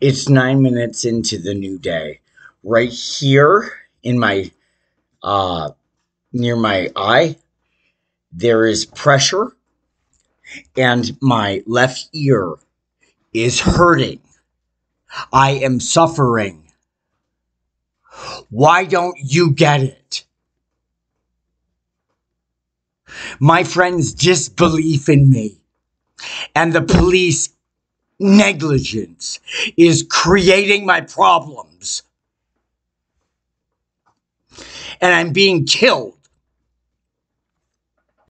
It's nine minutes into the new day. Right here in my, uh, near my eye, there is pressure, and my left ear is hurting. I am suffering. Why don't you get it? My friend's disbelief in me and the police negligence is creating my problems. And I'm being killed